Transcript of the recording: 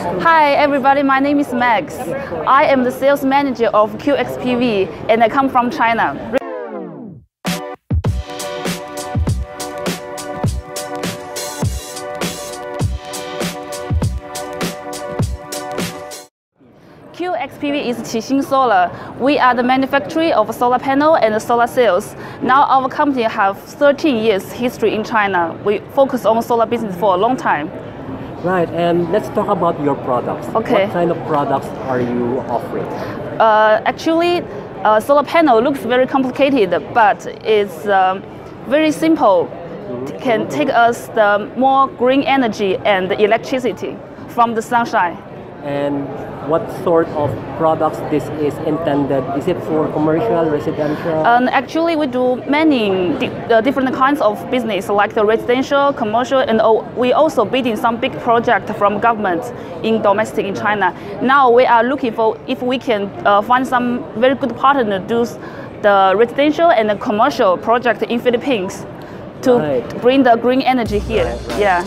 Hi everybody, my name is Max. I am the sales manager of QXPV and I come from China. QXPV is Qixin Solar. We are the manufacturer of solar panel and solar cells. Now our company have 13 years history in China. We focus on solar business for a long time. Right, and let's talk about your products. Okay. What kind of products are you offering? Uh, actually, uh, solar panel looks very complicated, but it's um, very simple. It can take us the more green energy and electricity from the sunshine. And what sort of products this is intended? Is it for commercial, residential? And actually, we do many di- uh, different kinds of business, like the residential, commercial, and we also bidding some big project from government in domestic in China. Now we are looking for if we can uh, find some very good partner to do the residential and the commercial project in Philippines to Right. bring the green energy here. Right, right. Yeah.